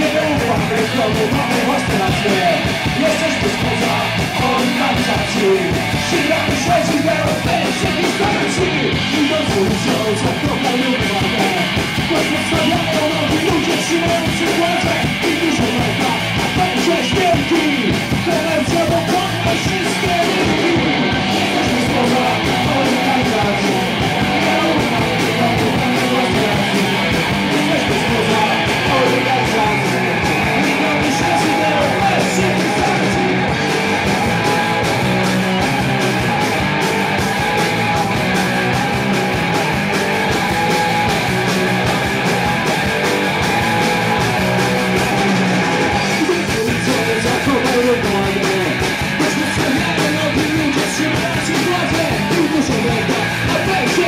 Nie ufam kreskomu, mamy ostracę Jesteśmy spoza organizacji. Siła i siedzi, biorą w pensji i staraci Idąc ulicą,